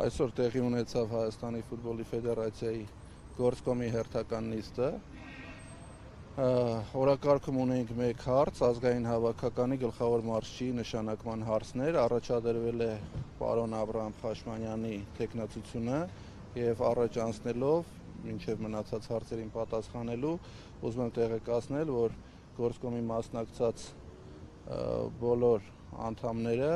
Այսօր տեղի ունեցավ Հայաստանի ֆուտբոլի ֆեդերացիայի գործկոմի հերթական նիստը։ Օրակարգում ունենք մեկ հարց, ազգային հավաքականի գլխավոր մարշչի նշանակման հարցներ, առաջադրվել է պարոն Աբրահամ Խաշմանյանի տեխնացությունը եւ առաջ անցնելով մինչև մնացած հարցերին պատասխանելու ուզում եմ տեղեկացնել, որ գործկոմի մասնակցած բոլոր անդամները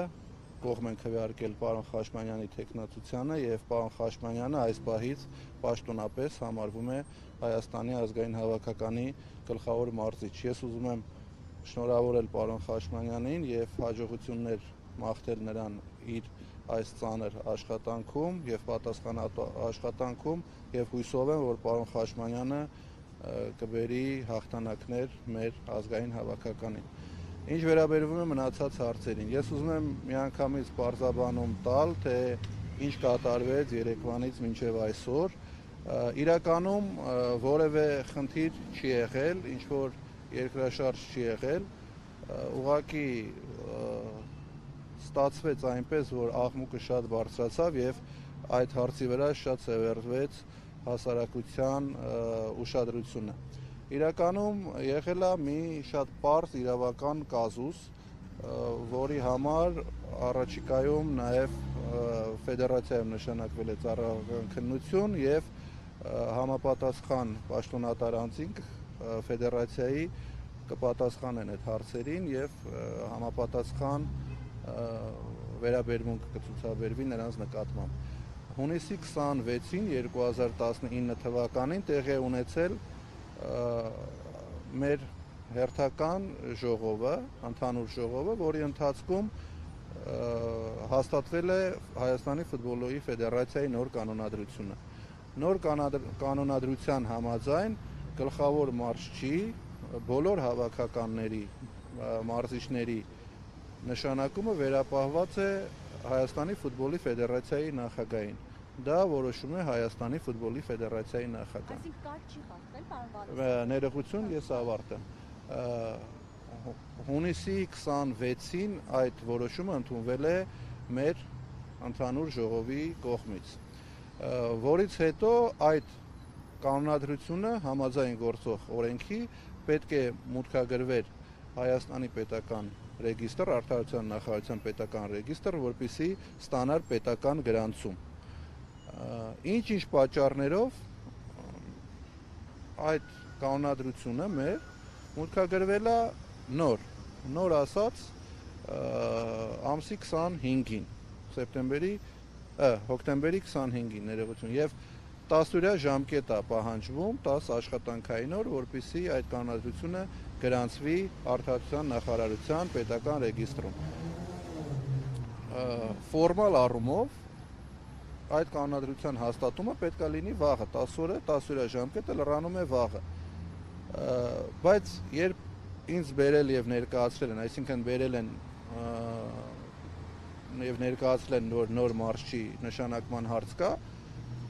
կողմ են քվեարկել պարոն Խաշմանյանի տեխնացությանը եւ պարոն Խաշմանյանը այս պահից պաշտոնապես համարվում է Հայաստանի ազգային հավաքականի գլխավոր մարզիչ։ Ես ուզում եմ շնորհավորել պարոն Խաշմանյանին եւ հաջողություններ մաղթել նրան իր այս ծանր աշխատանքում եւ պատասխանատու աշխատանքում եւ հույսով եմ, որ պարոն Խաշմանյանը կբերի հաղթանակներ մեր ազգային հավաքականին։ Ինչ վերաբերվում է մնացած հարցերին, ես ուզում եմ միանգամից բարձաբանում տալ, թե ինչ կատարվեց Երևանից մինչև այսօր, իրականում որևէ խնդիր չի եղել, ինչ որ երկրաշարժ չի եղել, ուղղակի ստացվեց այնպես, որ աղմուկը շատ բարձրացավ եւ այդ հարցի վրա շատ սևեռվեց հասարակության ուշադրությունը։ Իրականում եղել է մի շատ པարզ իրավական կազուս, որի համար առաջիկայում նաև ֆեդերացիայում նշանակվել է ծառայական եւ համապատասխան պաշտոնատար անձինք ֆեդերացիայի կպատասխանեն այդ հարցերին եւ համապատասխան վերաբերմունք կցուցաբերվի նրանց նկատմամբ։ Հունիսի 26-ին 2019 թվականին տեղի ունեցել մեր հերթական ժողովը, ընդհանուր ժողովը, որի ընթացքում հաստատվել է Հայաստանի ֆուտբոլոյի ֆեդերացիայի նոր կանոնադրությունը նոր կանոնադրության համաձայն գլխավոր մարշչի բոլոր հավաքականների մարզիչների նշանակումը վերապահված է Հայաստանի ֆուտբոլի ֆեդերացիայի նախագահին։ Դա որոշում է Հայաստանի ֆուտբոլի ֆեդերացիայի նախագահը։ Այսինքն կարգ չի խախտվել, պարոն Վարդան։ Ներողություն, ես ավարտեմ։ Հունիսի 26-ին այդ որոշումը ընդունվել է մեր ընդհանուր ժողովի կողմից որից հետո այդ կանոնադրությունը համաձայն գործող օրենքի պետք է մուտքագրվեր Հայաստանի պետական ռեգիստր, արդարության նախարարության պետական ռեգիստր, որպիսի ստանար պետական գրանցում։ Ինչ-ինչ պատճառներով այդ կանոնադրությունը մեր մուտքագրվել է նոր, նոր ասած ամսի 25-ին, սեպտեմբերի հոկտեմբերի 25-ին ներողություն եւ 10-օրյա ժամկետ է պահանջվում 10 աշխատանքային օր, որpիսի այդ կանոնադրությունը գրանցվի արդարության նախարարության պետական ռեգիստրում։ Ֆորմալ առումով այդ կանոնադրության հաստատումը պետքա լինի վաղը 10 օրը, 10-օրյա ժամկետը լրանում է վաղը։ Բայց երբ ինձ բերել եւ ներկայացրել են, այսինքն բերել են եւ ներկայացրել են նոր նոր մարշչի նշանակման հարց կա,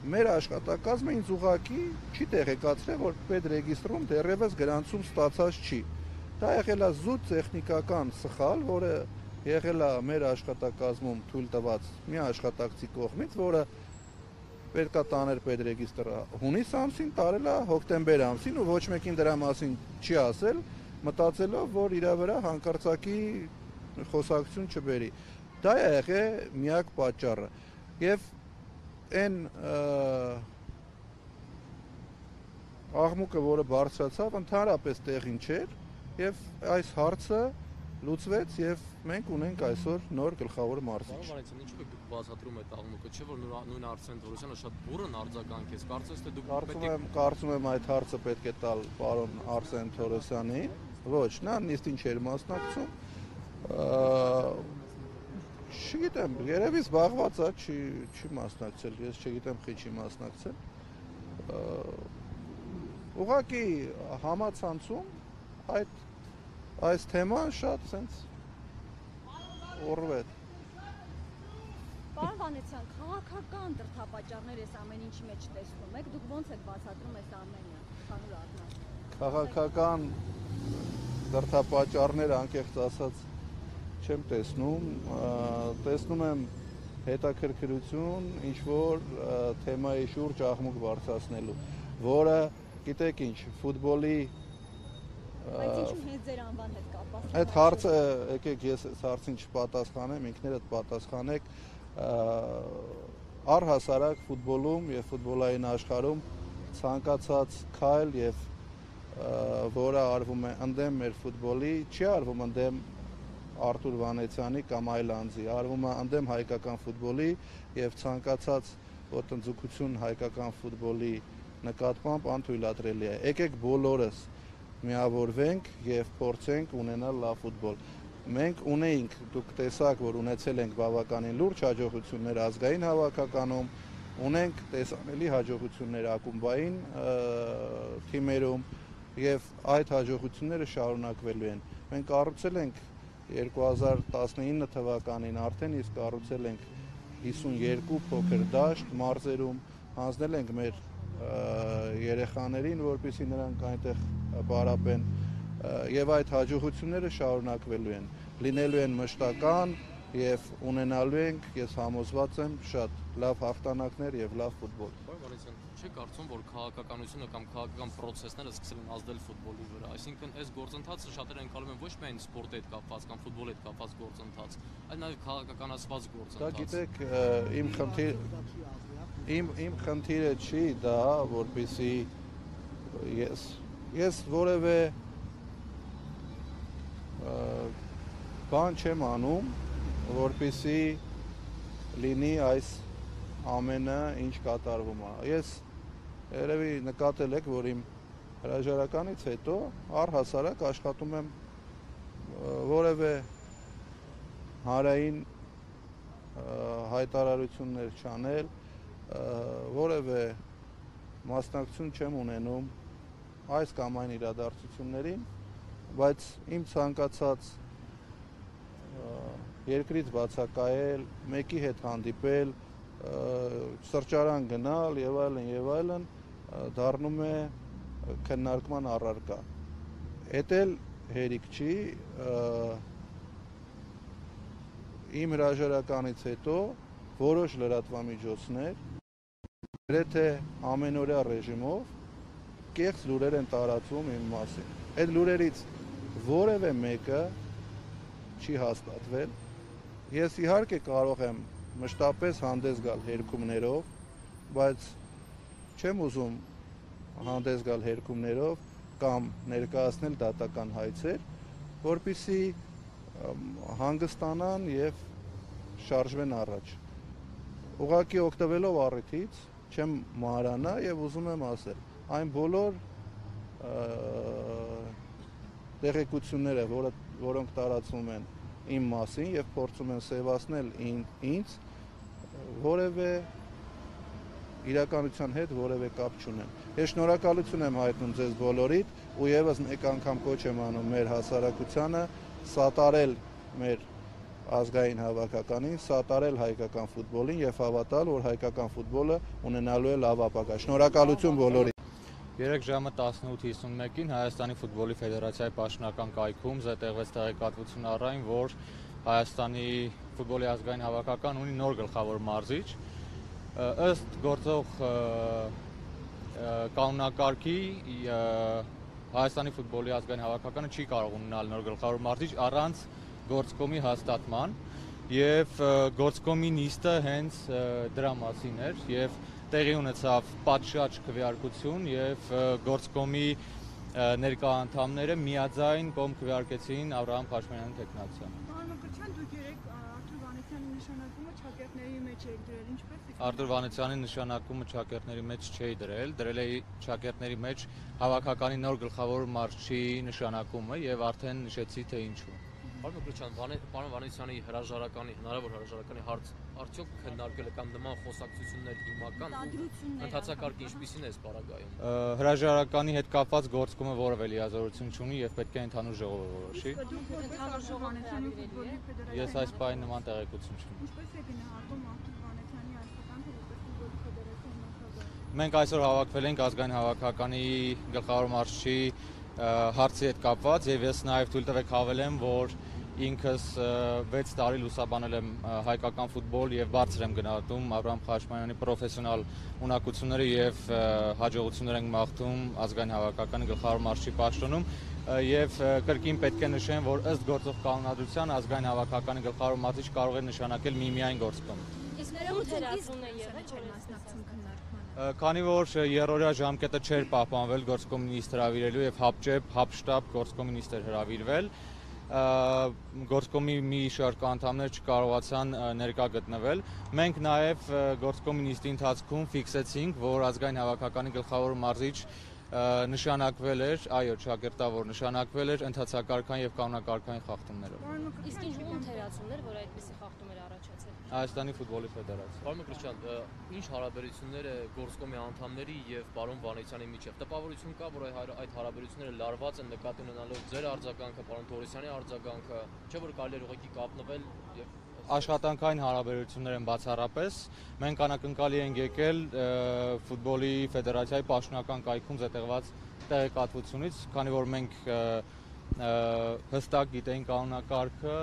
մեր աշխատակազմը ինձ ուղակի չի տեղեկացրել, որ պետրեգիստրում դեռևս գրանցում ստացած չի։ Դա եղել է զուտ տեխնիկական սխալ, որը եղել է մեր աշխատակազմում թույլ տված մի աշխատակցի կողմից, որը պետքա տաներ պետրեգիստրը հունիս ամսին, տարել է հոկտեմբեր ամսին ու ոչ մեկին դրա մասին չի ասել, մտածելով, որ իրա վրա հանկարծակի խոսակցություն չբերի։ Դա է եղել միակ պատճառը։ Եվ այն աղմուկը, որը բարձրացավ, ընդհանրապես տեղին չէր եւ այս հարցը լուծվեց եւ մենք ունենք այսօր նոր գլխավոր մարզիչ։ Պարոն ինչու եք դուք բացատրում այդ աղմուկը, չէ՞ որ նույն Արսեն Թորոսյանը շատ բուրըն արձագանք է։ Կարծես թե դուք Կարծում եմ, կարծում եմ այդ հարցը պետք է տալ պարոն Արսեն Թորոսյանին։ Ոչ, նա նիստին չէր մասնակցում Չգիտեմ, երևի զբաղված է, չի չի մասնակցել, ես չգիտեմ խի չի մասնակցել։ Ուղղակի համացանցում այդ այս թեման շատ sense օրվեց։ Պարոն Վանեցյան, քաղաքական դրդապատճառներ էս ամեն ինչի մեջ տեսնում եք, դուք ո՞նց եք բացատրում այս ամենը, հանուր առնած։ Քաղաքական դրդապատճառները անկեղծ ասած չեմ տեսնում, տեսնում եմ հետաքրքրություն ինչ որ թեմայի շուրջ աղմուկ բարձրացնելու, որը գիտեք ինչ, ֆուտբոլի Բայց ինչու հենց ձեր անվան հետ կապված։ Այդ հարցը եկեք ես այս հարցին չպատասխանեմ, ինքներդ պատասխանեք առհասարակ ֆուտբոլում եւ ֆուտբոլային աշխարհում ցանկացած քայլ եւ որը արվում է ընդդեմ մեր ֆուտբոլի, չի արվում ընդդեմ Արտուր Վանեցյանի կամ այլ անձի, արվում է ընդդեմ հայկական ֆուտբոլի եւ ցանկացած ոտնձգություն հայկական ֆուտբոլի նկատմամբ անթույլատրելի է։ Եկեք բոլորս միավորվենք եւ փորձենք ունենալ լավ ֆուտբոլ մենք ունեինք, դուք տեսաք, որ ունեցել ենք բավականին լուրջ հաջողություններ ազգային հավաքականում, ունենք տեսանելի հաջողություններ ակումբային թիմերում եւ այդ հաջողությունները շարունակվելու են։ Մենք կառուցել ենք 2019 թվականին արդեն իսկ կառուցել ենք 52 փոքր դաշտ մարզերում, հանձնել ենք մեր երեխաներին, որպեսզի նրանք այնտեղ բարապեն եւ այդ հաջողությունները շարունակվելու են լինելու են մշտական եւ ունենալու ենք ես համոզված եմ շատ լավ հաղթանակներ եւ լավ ֆուտբոլ Բայ Վարեսյան չի կարծում որ քաղաքականությունը կամ քաղաքական process-ները սկսել են ազդել ֆուտբոլի վրա այսինքն այս գործընթացը շատերը ընկալում են ոչ միայն սպորտի հետ կապված կամ ֆուտբոլի հետ կապված գործընթաց այլ նաեւ քաղաքականացված գործընթաց դա գիտեք իմ խնդիր իմ իմ խնդիրը չի դա որպեսի ես ես որևէ բան չեմ անում, որպիսի լինի այս ամենը ինչ կատարվում է։ Ես երևի նկատել եք, որ իմ հրաժարականից հետո առհասարակ աշխատում եմ որևէ հարային հայտարարություններ չանել, որևէ մասնակցություն չեմ ունենում այս կամ այն իրադարձություններին, բայց իմ ցանկացած երկրից բացակայել, մեկի հետ հանդիպել, սրճարան գնալ եւ այլն եւ այլն դառնում է քննարկման առարկա։ Էտել հերիք չի իմ հրաժարականից հետո որոշ լրատվամիջոցներ գրեթե ամենօրյա ռեժիմով կեղծ լուրեր են տարածում իմ մասին։ Այդ լուրերից որևէ մեկը չի հաստատվել։ Ես իհարկե կարող եմ մշտապես հանդես գալ հերկումներով, բայց չեմ ուզում հանդես գալ հերկումներով կամ ներկայացնել դատական հայցեր, որpիսի հանգստանան եւ շարժվեն առաջ։ Ուղղակի օգտվելով առիթից չեմ մարանա եւ ուզում եմ ասել, այն բոլոր տեղեկությունները, որը որոնք տարածվում են իմ մասին եւ փորձում են սևացնել ինձ որևէ իրականության հետ որևէ կապ չունեն։ Ես շնորհակալություն եմ հայտնում ձեզ բոլորիդ ու եւս մեկ անգամ կոչ եմ անում մեր հասարակությանը սատարել մեր ազգային հավաքականին, սատարել հայկական ֆուտբոլին եւ հավատալ, որ հայկական ֆուտբոլը ունենալու է լավ ապագա։ Շնորհակալություն բոլորին։ 3 ժամը 18:51-ին Հայաստանի ֆուտբոլի ֆեդերացիայի պաշտոնական կայքում զետեղվեց տեղեկատվություն առայն, որ Հայաստանի ֆուտբոլի ազգային հավաքական ունի նոր գլխավոր մարզիչ։ Ըստ գործող կանոնակարգի Հայաստանի ֆուտբոլի ազգային հավաքականը չի կարող ունենալ նոր գլխավոր մարզիչ առանց գործկոմի հաստատման եւ գործկոմի նիստը հենց դրա մասին էր եւ տեղի ունեցավ պատշաճ քվեարկություն եւ գործկոմի ներկա անդամները միաձայն կողմ քվեարկեցին Աբրահամ Խաչմերյանի տեխնացիան։ Մկրտչյան, դուք երեք Արտուր Վանեցյանի նշանակումը ճակերտների մեջ եք դրել, ինչպես եք։ Արտուր Վանեցյանի նշանակումը ճակերտների մեջ չէի դրել, դրել էի ճակերտների մեջ հավաքականի նոր գլխավոր մարզչի նշանակումը եւ արդեն նշեցի թե ինչու։ Պարոն Մկրտչյան, պարոն Վանեցյանի հրաժարականի հնարավոր հրաժարականի հարց արդյոք քննարկել է կամ նման խոսակցություններ հիմական ընդհանրակարգ ինչպիսին է այս պարագայում։ Հրաժարականի հետ կապված գործկումը որևէ լիազորություն չունի եւ պետք է ընդհանուր ժողովը որոշի։ Ընդհանուր ժողովի Ես այս պահին նման տեղեկություն չունեմ։ Ինչպես է գնահատում Արտուր Վանեցյանի աշխատանքը որպես ֆուտբոլի ֆեդերացիայի նախագահ։ Մենք այսօր հավաքվել ենք ազգային հավաքականի գլխավոր մարզչի հարցի հետ կապված եւ ես նաեւ թույլ տվեք հավելեմ, որ ինքս 6 տարի լուսաբանել եմ հայկական ֆուտբոլ եւ բարձր եմ գնահատում Աբրահամ Խաչմանյանի պրոֆեսիոնալ ունակությունները եւ հաջողություններ ենք մաղթում ազգային հավաքականի գլխավոր մարշչի պաշտոնում եւ կրկին պետք է նշեմ, որ ըստ գործող կանոնադրության ազգային հավաքականի գլխավոր մարզիչ կարող է նշանակել միմիայն գործկոմ։ Իսկ Ներողություն է եղել, չէր մասնակցում քննարկմանը։ Քանի որ երրորդյա ժամկետը չէր պահպանվել գործկոմունիստ հրավիրելու եւ հապճեպ, հապշտաբ գործկոմունիստ էր հրավիրվել, գործկոմի մի շարք անդամներ չկարողացան ներկա գտնվել։ Մենք նաև գործկոմի նիստի ընթացքում ֆիքսեցինք, որ ազգային հավաքականի գլխավոր մարզիչ նշանակվել էր, այո, շակերտավոր նշանակվել էր ընթացակարգային եւ կանոնակարգային խախտումներով։ Իսկ ինչ ում թերացումներ, որ այդպեսի խախտումներ Հայաստանի ֆուտբոլի ֆեդերացիա։ Պարոն Մկրտչյան, ինչ հարաբերություններ է գործկոմի անդամների եւ պարոն Վանեցյանի միջեւ։ Տպավորություն կա, որ այդ հարաբերությունները լարված են նկատի ունենալով ձեր արձագանքը, պարոն Թորոսյանի արձագանքը, չէ՞ որ կարելի է ուղղակի կապնվել եւ աշխատանքային հարաբերություններ են բացառապես։ Մենք անակնկալի ենք եկել ֆուտբոլի ֆեդերացիայի պաշտոնական կայքում զետեղված տեղեկատվությունից, քանի որ մենք հստակ գիտեին կանոնակարգը,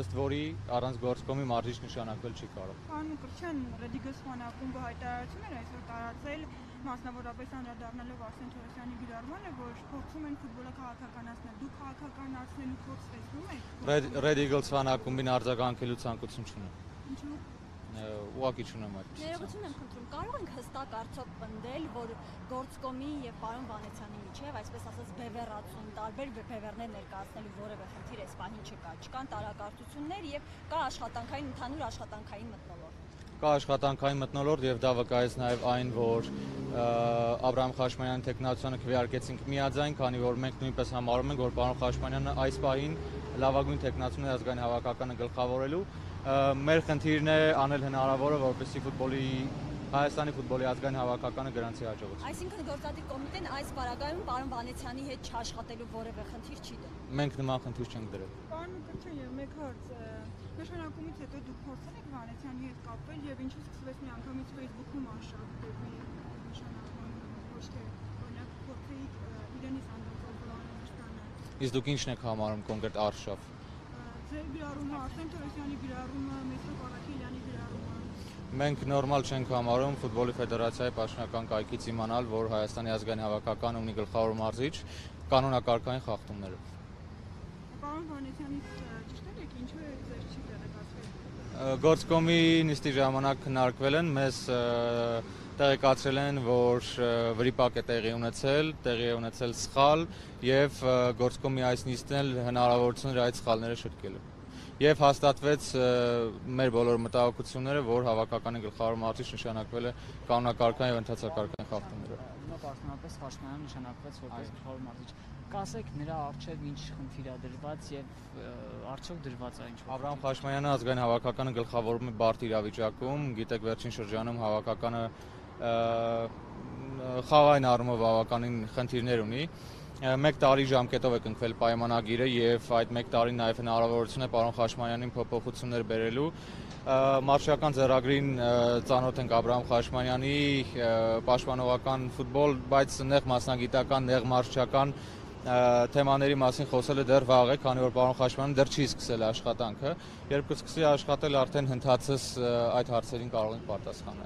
ըստ որի առանց գործկոմի մարզիչ նշանակվել չի կարող։ Պարոն Մկրտչյան, Ռեդիգոս ֆանակումբը հայտարարություն էր այսօր տարածել, մասնավորապես անդրադառնալով Արսեն Թորոսյանի գրառմանը, որ փորձում են ֆուտբոլը քաղաքականացնել։ Դուք քաղաքականացնելու փորձ տեսնում եք։ Red Eagles ֆանակումբին արձագանքելու ցանկություն չունեմ։ Ինչու՞ ուղակի չունեմ այդ։ Ներողություն եմ խնդրում, կարող ենք հստակ արդյոք պնդել, որ գործկոմի եւ պարոն Վանեցյանի միջեւ, այսպես ասած, բևեռացում, տարբեր բևեռներ ներկայացնելու որևէ խնդիր այս պահին չկա։ Չկան տարակարծություններ եւ կա աշխատանքային ընդհանուր աշխատանքային մթնոլորտ կա աշխատանքային մտնոլորտ եւ դա վկայեց նաեւ այն, որ Աբրահամ Խաշմանյանի տեխնացիոնը քվեարկեցինք միաձայն, քանի որ մենք նույնպես համարում ենք, որ պարոն Խաշմանյանը այս պահին լավագույն տեխնացիոն է ազգային հավաքականը գլխավորելու մեր խնդիրն է անել հնարավորը, որպեսզի ֆուտբոլի Հայաստանի ֆուտբոլի ազգային հավաքականը գրանցի հաջողություն։ Այսինքն գործադիր կոմիտեն այս բարակայում պարոն Վանեցյանի հետ չաշխատելու որևէ խնդիր չի դրել։ Մենք նման խնդիր չենք դրել։ Պարոն Մկրտչյան, եւ մեկ հարց, նշանակումից հետո դուք փորձել եք Վանեցյանի հետ կապվել եւ ինչու սկսվեց մի անգամից Facebook-ում արշավ դեպի նշանակման ոչ թե օրինակ փորձեիք իրենից անդրադառնալ Իսկ դուք ինչն եք համարում կոնկրետ արշավ ձեր գրառումը, Արսեն Թորոսյանի գրառումը։ Մենք նորմալ չենք համարում ֆուտբոլի ֆեդերացիայի պաշտոնական կայքից իմանալ, որ Հայաստանի ազգային հավաքականը ունի գլխավոր մարզիչ կանոնակարգային խախտումներով։ Պարոն Վանեցյանից ճիշտ եք, ինչու է ձեր չի տեղեկացվել։ Գործկոմի նիստի ժամանակ քննարկվել են, մեզ տեղեկացրել են, որ վրիպակ է տեղի ունեցել, տեղի է ունեցել սխալ եւ գործկոմի այս նիստն էլ հնարավորություն էր այդ սխալները շտկելու եւ հաստատվեց մեր բոլոր մտահոգությունները, որ հավաքականի գլխավոր մարզիչ նշանակվել է կանոնակարգային եւ ընթացակարգային խախտումներով։ Հիմա պաշտոնապես Խաշմանյանը նշանակվեց որպես գլխավոր մարզիչ։ Կասեք նրա արժեվ ինչ խնդիր է դրված եւ արդյոք դրված է ինչ։ Աբրահամ Խաշմանյանը ազգային հավաքականը գլխավորում է բարդ իրավիճակում, գիտեք վերջին շրջանում հավաքականը խաղային առումով բավականին խնդիրներ ունի մեկ տարի ժամկետով է կնքվել պայմանագիրը եւ այդ մեկ տարին նաեւ հնարավորություն է պարոն Խաշմանյանին փոփոխություններ բերելու մարշական ձեռագրին ծանոթ ենք Աբրահամ Խաշմանյանի պաշտպանողական ֆուտբոլ, բայց նեղ մասնագիտական, նեղ մարշչական թեմաների մասին խոսելը դեռ վաղ է, քանի որ պարոն Խաշմյանը դեռ չի սկսել աշխատանքը։ Երբ կսկսի աշխատել, արդեն հնդածս այդ հարցերին կարող ենք պատասխանել։